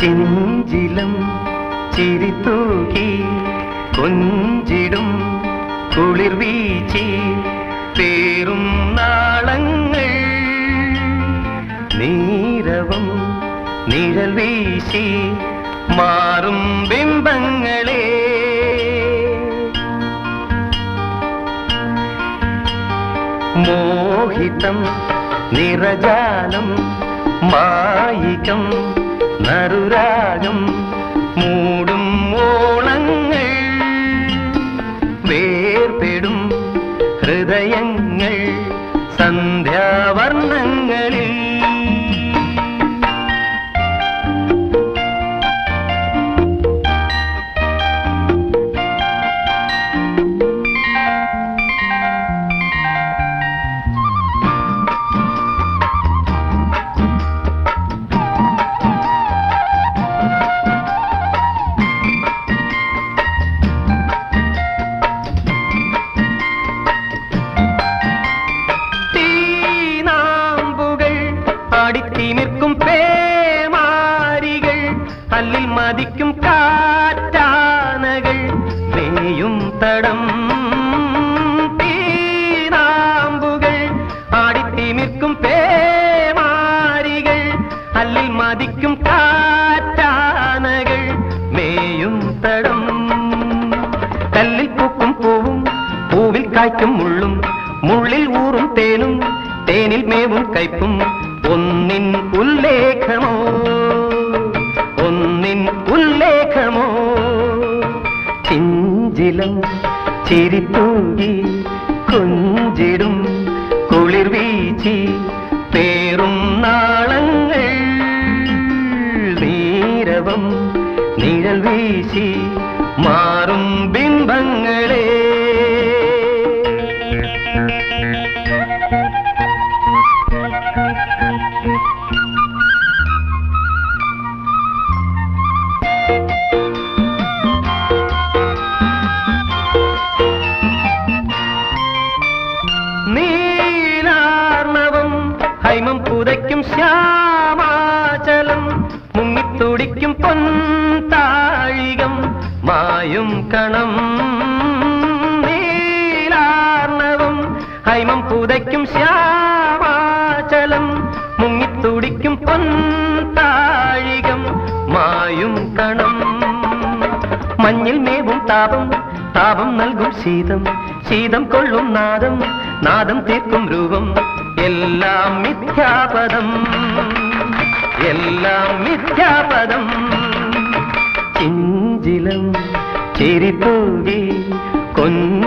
ചെഞ്ചിലം ചിരിത്തൂകി കൊഞ്ചിടും കുളിർ വീച്ചി പേറും നാളങ്ങൾ. നീരവം നിഴൽ വീശി മാറും ബിംബങ്ങളെ. മോഹിതം നിറജാലം മായികം നറുരാഗം മൂടും ഓളങ്ങൾ വേർപെടും ഹൃദയങ്ങൾ സന്ധ്യാവർണങ്ങളിൽ തടം പീനാമ്പുകൾ ആടിത്തിമിർക്കും പേമാരികൾ അല്ലിൽ മതിക്കും കാറ്റാനകൾ മേയും തടം. കല്ലിൽ പൂക്കും പൂവും പൂവിൽ കായ്ക്കും മുള്ളും മുള്ളിൽ ഊറും തേനും തേനിൽ മേവും കയ്പും ഒന്നിൻ ഉല്ലേഖമോ? ഒന്നിൻ ഉല്ലേഖമോ ചിഞ്ചിലം ചിരിത്തൂകി കൊഞ്ചിടും കുളിർ വീച്ചി പേറും നാളങ്ങൾ. നീരവം നിഴൽ വീശി മാറും ബിംബങ്ങളെ. പുതയ്ക്കും ശ്യാമാചലം മുങ്ങിത്തുടിക്കും പൊൻതാഴികം മായും കണം നീലാർണവം. ഹൈമം പുതയ്ക്കും ശ്യാമാചലം മുങ്ങിത്തുടിക്കും പൊൻതാഴികം മായും കണം. മഞ്ഞിൽ മേവും താപം താപം നൽകും ശീതം ശീതം കൊള്ളും നാദം നാദം തീർക്കും രൂപം. എല്ലാം മിഥ്യാപദം. എല്ലാം മിഥ്യാപദം. ചിഞ്ചിലം ചിരിത്തൂകി കൊഞ്ചിടും